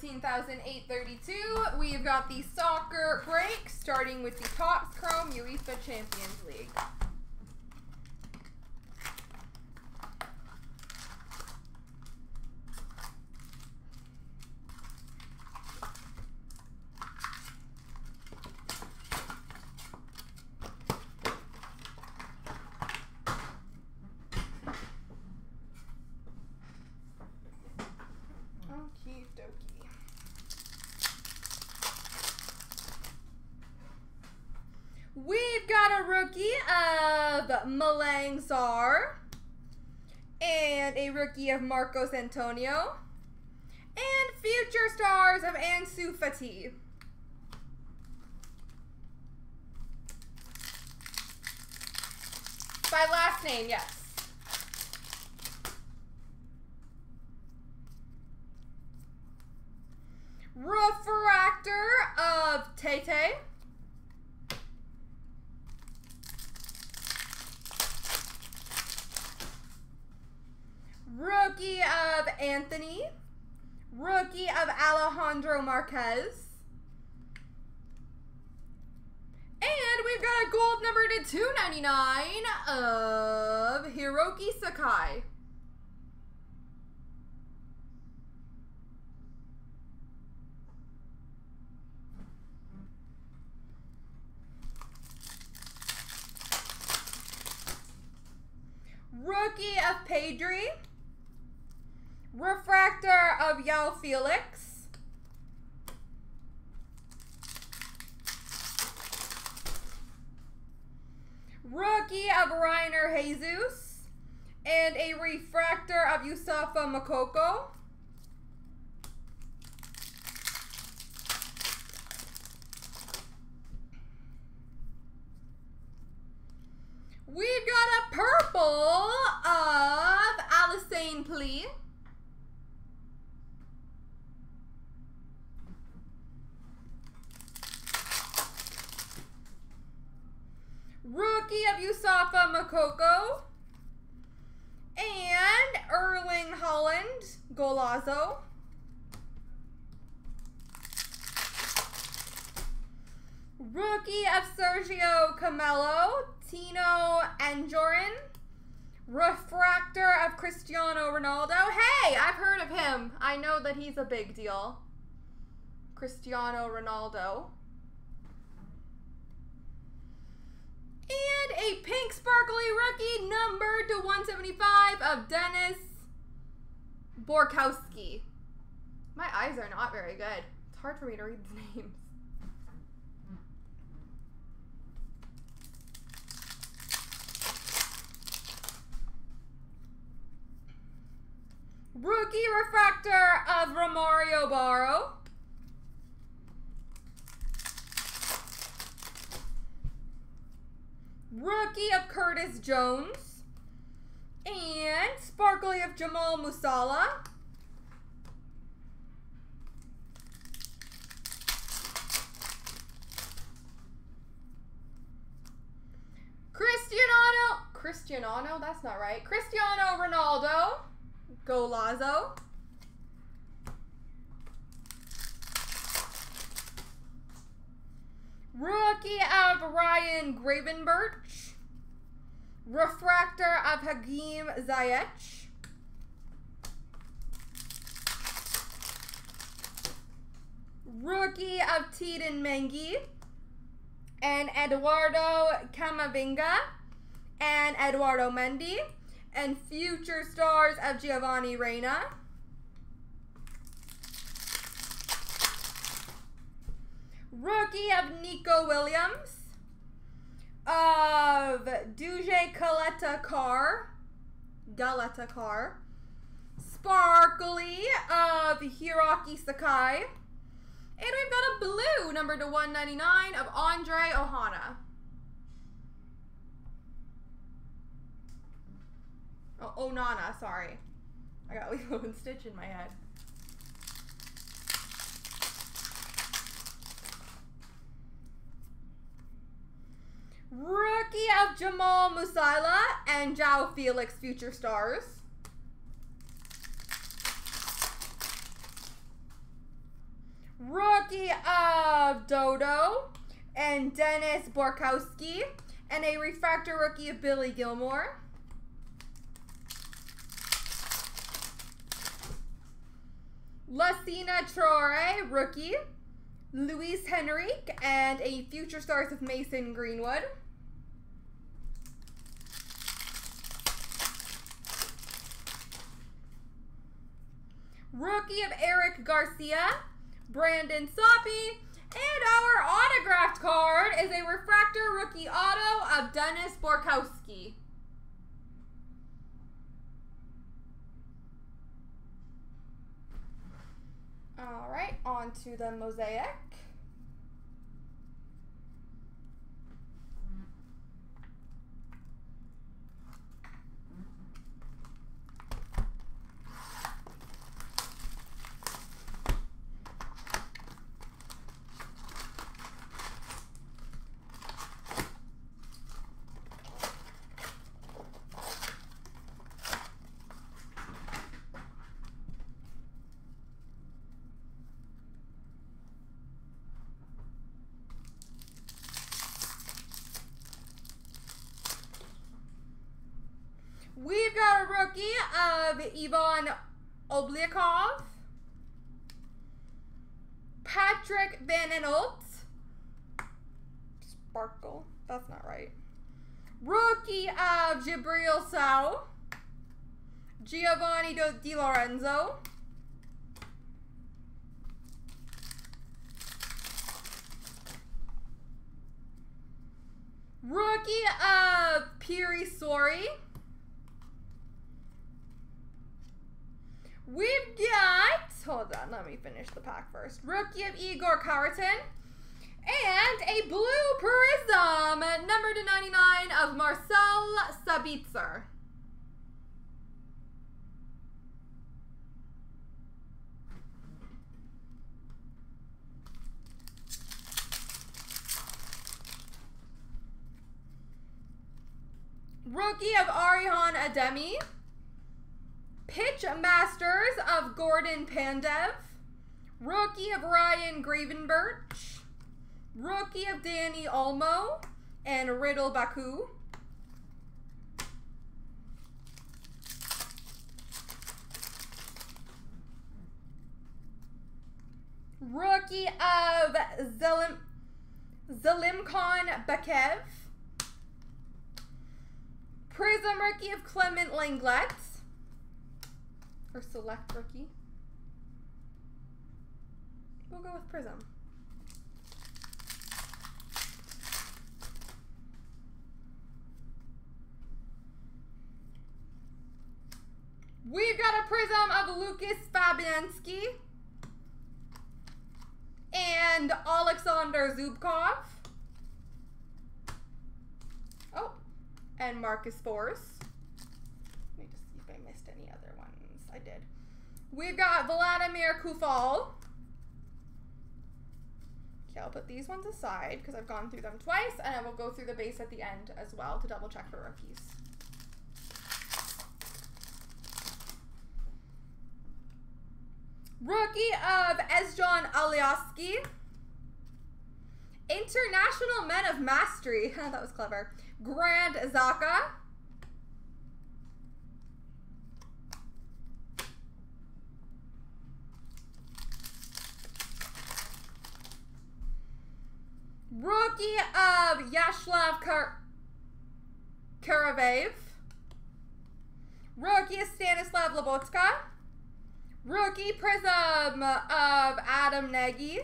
14,832. We've got the soccer break, starting with the Topps Chrome UEFA Champions League. Okie dokie. We've got a rookie of Malang Sarr. And a rookie of Marcos Antonio. And future stars of Ansu Fati. By last name, yes. Refractor of Tete. Rookie of Anthony. Rookie of Alejandro Marquez. And we've got a gold number to 299 of Hiroki Sakai. Rookie of Pedri. Refractor of Yao Felix. Rookie of Reinier Jesus. And a refractor of Youssoufa Moukoko. We've got a purple of Alassane Plea. Youssoufa Moukoko. And Erling Haaland, Golazo. Rookie of Sergio Camello, Tino Anjorin. Refractor of Cristiano Ronaldo. Hey, I've heard of him. I know that he's a big deal. Cristiano Ronaldo. And a pink sparkly rookie number to 175 of Dennis Borkowski. My eyes are not very good. It's hard for me to read the names. Rookie refractor of Romario Baró. Rookie of Curtis Jones. And Sparkly of Jamal Musiala. Cristiano, Cristiano, that's not right. Cristiano Ronaldo. Go Rookie of Ryan Gravenberch. Refractor of Hakim Ziyech. Rookie of Teden Mengi. And Eduardo Camavinga. And Eduardo Mendy and future stars of Giovanni Reyna. Rookie of Nico Williams. Of Duje Caleta-Car. Galeta Carr. Sparkly of Hiroki Sakai. And we've got a blue number to 199 of Andre Ohana. Oh, Onana, sorry. I got Lilo and Stitch in my head. Rookie of Jamal Musiala and João Felix Future Stars. Rookie of Dodo and Dennis Borkowski. And a refractor rookie of Billy Gilmour. Lassina Traore, rookie. Luis Henrique, and a Future Stars of Mason Greenwood. Rookie of Eric Garcia, Brandon Soppy, and our autographed card is a refractor rookie auto of Dennis Borkowski. All right, on to the mosaic. We've got a rookie uh, of Ivan Oblyakov. Patrick Van Aanholt. Sparkle. That's not right. Rookie of Gibril Sau. Giovanni Di Lorenzo. Rookie of Piri Sori. We've got, hold on, let me finish the pack first. Rookie of Igor Karatin. And a blue prism, number to 99 of Marcel Sabitzer. Rookie of Arijan Ademi. Pitch Masters of Goran Pandev. Rookie of Ryan Gravenberch. Rookie of Dani Olmo and Ridle Baku. Rookie of Zelim, Zelimkhan Bakaev. Prism Rookie of Clement Lenglet. Or Select Rookie. We'll go with Prism. We've got a prism of Lucas Fabianski and Alexander Zubkov. Oh, and Marcus Forss. Let me just see if I missed any other ones. I did. We've got Vladimir Coufal. Okay, I'll put these ones aside because I've gone through them twice, and I will go through the base at the end as well to double check for rookies. Rookie of Esjon Alioski. International Men of Mastery. that was clever. Granit Xhaka. Um, Rookie of Yashlav Kar Karavev. Rookie of Stanislav Lobotka. Rookie Prism of Adam Nagy.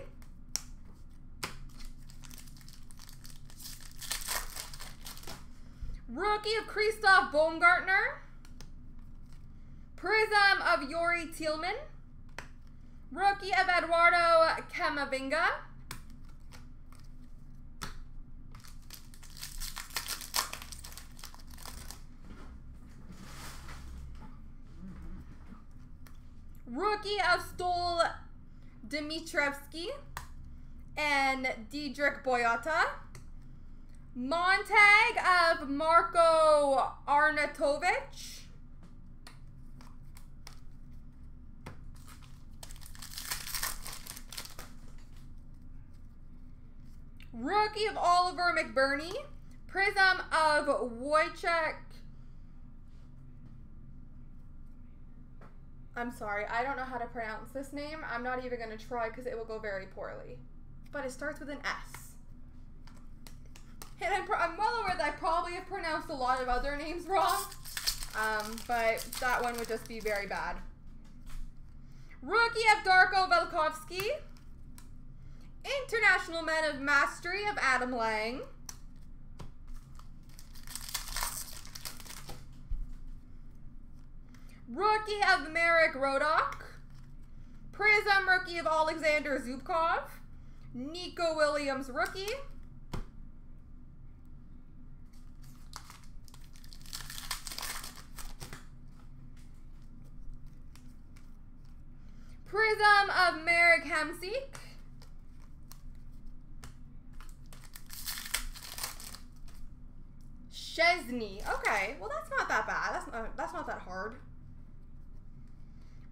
Rookie of Christoph Baumgartner. Prism of Yori Thielman. Rookie of Eduardo Camavinga. Rookie of Stol Dmitrievsky and Dedryck Boyata. Montag of Marko Arnautovic. Rookie of Oliver McBurnie. Prism of Wojciech. I'm sorry, I don't know how to pronounce this name. I'm not even going to try because it will go very poorly. But it starts with an S. And I'm, I'm well aware that I probably have pronounced a lot of other names wrong. Um, but that one would just be very bad. Rookie of Darko Velkovski. International Men of Mastery of Adam Lang. Rookie of Marek Rodak. Prism rookie of Alexander Zubkov. Nico Williams rookie. Prism of Marek Hamsik. Chesney. Okay, well that's not that bad. That's not, that's not that hard.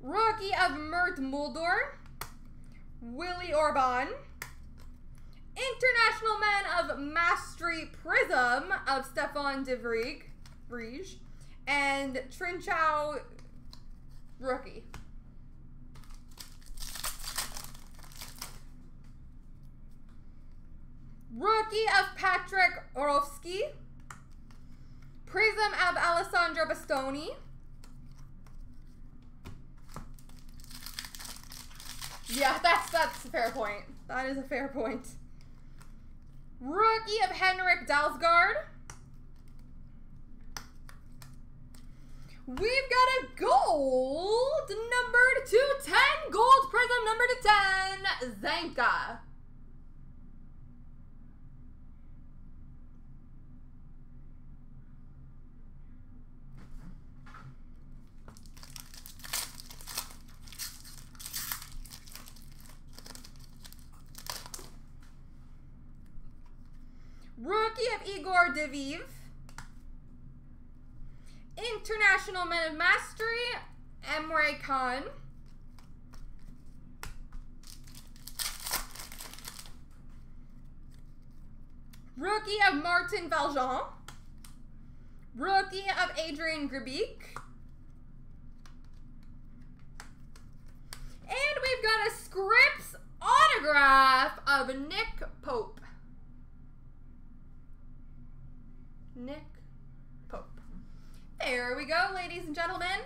Rookie of Mert Mulder. Willi Orban. International Man of Mastery Prism of Stefan de Vrij. And Trincão Rookie. Rookie of Patrick Orlovsky. Prism of Alessandro Bastoni. Yeah, that's that's a fair point. That is a fair point. Rookie of Henrik Dalsgaard. We've got a gold numbered to 10. Gold prism number to 10. Zanka. Rookie of Igor Diveev. International Men of Mastery, Emre Can. Rookie of Martin Valjent. Rookie of Adrian Grabik. And we've got a Scripts autograph of Nick Pope. Nick Pope. There we go, ladies and gentlemen.